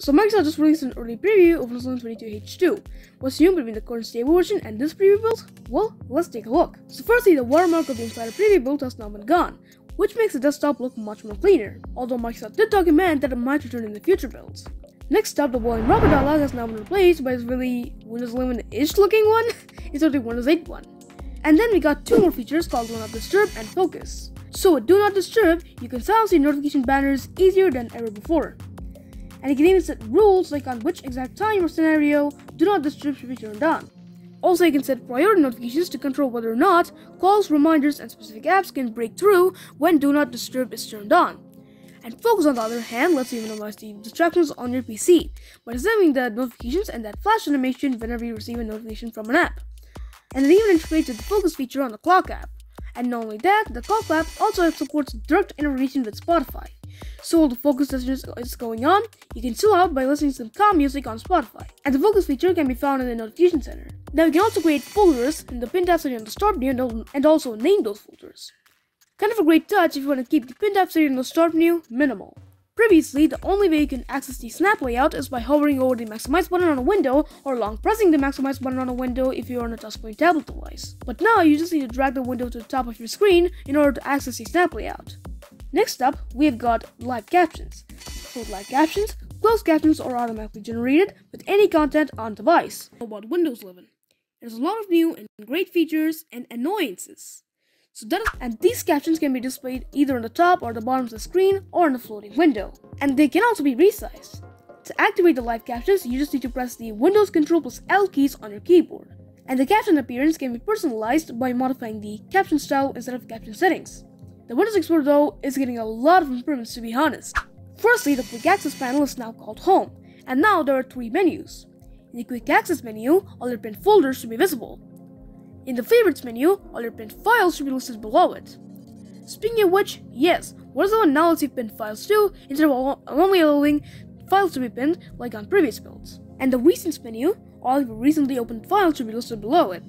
So Microsoft just released an early preview of Windows 22H2. What's new between the current stable version and this preview build? Well, let's take a look. So firstly, the watermark of the Insider preview build has now been gone, which makes the desktop look much more cleaner, although Microsoft did document that it might return in the future builds. Next up, the volume dropper dialog has now been replaced by this really Windows 11-ish looking one instead of the Windows 8 one. And then we got two more features called Do Not Disturb and Focus. So with Do Not Disturb, you can silence your notification banners easier than ever before and you can even set rules like on which exact time or scenario do not disturb should be turned on. Also, you can set priority notifications to control whether or not calls, reminders, and specific apps can break through when do not disturb is turned on. And focus, on the other hand, lets you minimize the distractions on your PC by disabling the notifications and that flash animation whenever you receive a notification from an app. And it even integrates the focus feature on the clock app. And not only that, the clock app also supports direct integration with Spotify. So the focus session is going on, you can chill out by listening to some calm music on Spotify. And the focus feature can be found in the notification center. Now you can also create folders in the pin tab setting on the start menu and also name those folders. Kind of a great touch if you want to keep the pin tab setting on the start menu minimal. Previously, the only way you can access the snap layout is by hovering over the maximize button on a window or long pressing the maximize button on a window if you're on a touchscreen tablet device. But now you just need to drag the window to the top of your screen in order to access the snap layout. Next up, we've got live captions. For live captions, closed captions are automatically generated with any content on device. About Windows 11, there's a lot of new and great features and annoyances. So that is, and these captions can be displayed either on the top or the bottom of the screen or in a floating window. And they can also be resized. To activate the live captions, you just need to press the Windows Control plus L keys on your keyboard. And the caption appearance can be personalized by modifying the caption style instead of caption settings. The Windows Explorer though is getting a lot of improvements to be honest. Firstly, the Quick Access panel is now called Home, and now there are three menus. In the Quick Access menu, all your pinned folders should be visible. In the Favorites menu, all your pinned files should be listed below it. Speaking of which, yes, Windows 11 now lets you pin files too, instead of only allowing files to be pinned like on previous builds. And the Recents menu, all your recently opened files should be listed below it.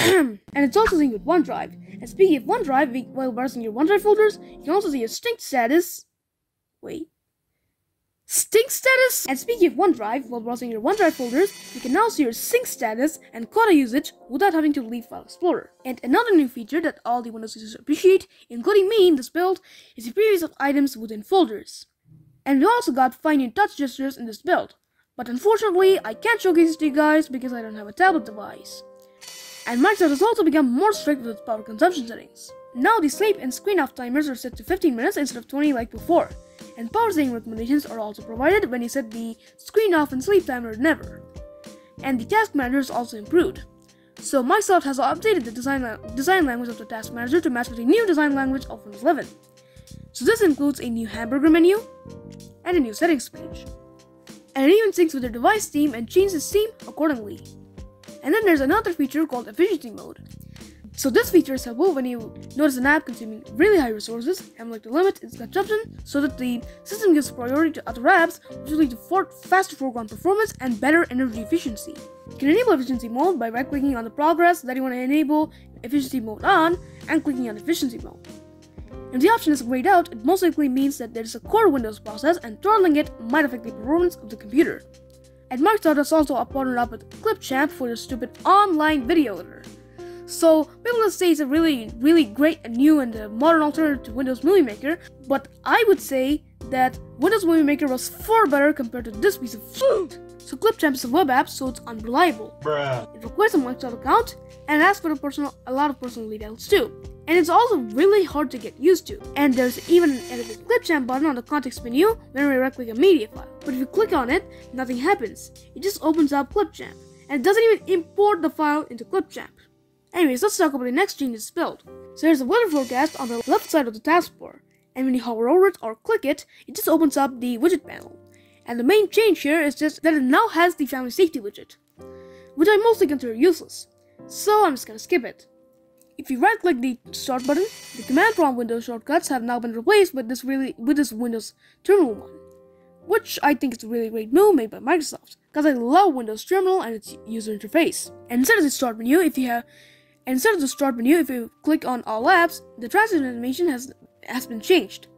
and it's also synced with OneDrive. And speaking of OneDrive, while browsing your OneDrive folders, you can also see your stink status. Wait. Stink status? And speaking of OneDrive, while browsing your OneDrive folders, you can now see your sync status and quota usage without having to leave File Explorer. And another new feature that all the Windows users appreciate, including me in this build, is the previews of items within folders. And we also got fine new touch gestures in this build. But unfortunately, I can't showcase it to you guys because I don't have a tablet device and Microsoft has also become more strict with its power consumption settings. Now the sleep and screen off timers are set to 15 minutes instead of 20 like before, and power saving recommendations are also provided when you set the screen off and sleep timer to never. And the task manager is also improved. So Microsoft has updated the design, la- design language of the task manager to match with the new design language of Windows 11. So this includes a new hamburger menu and a new settings page. And it even syncs with your device theme and changes the theme accordingly. And then there's another feature called efficiency mode. So this feature is helpful when you notice an app consuming really high resources and like to limit its consumption so that the system gives priority to other apps, which will lead to for- faster foreground performance and better energy efficiency. You can enable efficiency mode by right-clicking on the progress that you want to enable efficiency mode on and clicking on efficiency mode. If the option is grayed out, it most likely means that there is a core Windows process and throttling it might affect the performance of the computer. And Microsoft has also partnered up with Clipchamp for their stupid online video editor. So, will say it's a really, really great and new and modern alternative to Windows Movie Maker, but I would say that Windows Movie Maker was far better compared to this piece of food. So Clipchamp is a web app, so it's unreliable. Bruh. It requires a Microsoft account and asks for a personal, a lot of personal details too. And it's also really hard to get used to. And there's even an edit Clipchamp button on the context menu when we right click a media file. But if you click on it, nothing happens. It just opens up Clipchamp. And it doesn't even import the file into Clipchamp. Anyways, let's talk about the next genius build. So there's a weather forecast on the left side of the taskbar. And when you hover over it or click it, it just opens up the widget panel. And the main change here is just that it now has the family safety widget, which I mostly consider useless. So I'm just gonna skip it. If you right click the start button, the command prompt window shortcuts have now been replaced with this really with this Windows terminal one. Which I think is a really great move made by Microsoft, because I love Windows Terminal and its user interface. And instead of the start menu, if you have instead of the start menu, if you click on all apps, the transition animation has has been changed.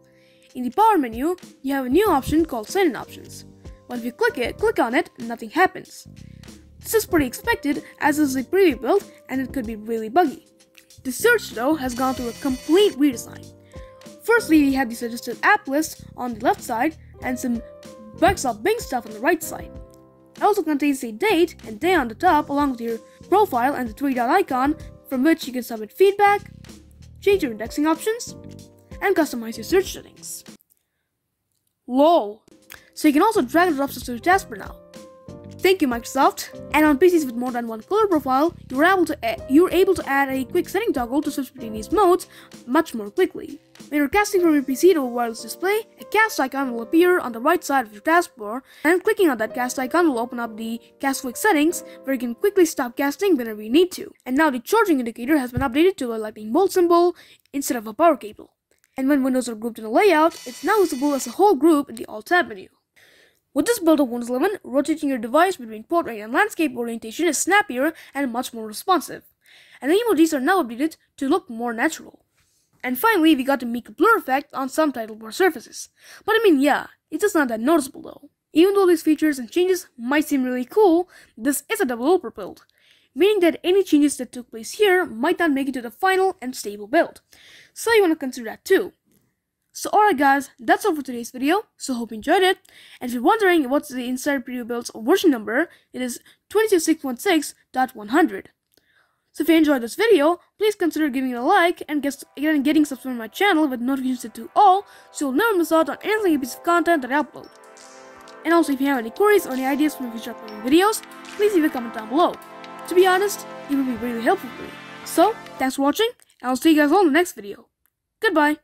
In the power menu, you have a new option called sign-in options. if you click it, click on it, nothing happens. This is pretty expected as this is a preview build and it could be really buggy. The search though has gone through a complete redesign. Firstly, we have the suggested app list on the left side and some Microsoft Bing stuff on the right side. It also contains a date and day on the top along with your profile and the three dot icon from which you can submit feedback, change your indexing options, and customize your search settings. LOL. So you can also drag and drop stuff to your taskbar now. Thank you, Microsoft. And on PCs with more than one color profile, you're able to add, you're able to add a quick setting toggle to switch between these modes much more quickly. When you're casting from your PC to a wireless display, a cast icon will appear on the right side of your taskbar, and clicking on that cast icon will open up the Cast Quick settings, where you can quickly stop casting whenever you need to. And now the charging indicator has been updated to a lightning bolt symbol instead of a power cable. And when windows are grouped in a layout, it's now visible as a whole group in the Alt tab menu. With this build of Windows 11, rotating your device between portrait and landscape orientation is snappier and much more responsive. And the emojis are now updated to look more natural. And finally, we got the Mica blur effect on some title bar surfaces. But I mean, yeah, it's just not that noticeable though. Even though these features and changes might seem really cool, this is a developer build, meaning that any changes that took place here might not make it to the final and stable build. So you want to consider that too. So alright guys, that's all for today's video, so hope you enjoyed it. And if you're wondering what's the Insider Preview Build's version number, it is 22616.100. So if you enjoyed this video, please consider giving it a like and get, getting subscribed to my channel with notifications to all, so you'll never miss out on any single piece of content that I upload. And also if you have any queries or any ideas for future uploading videos, please leave a comment down below. To be honest, it would be really helpful for me. So, thanks for watching, and I'll see you guys all in the next video. Goodbye!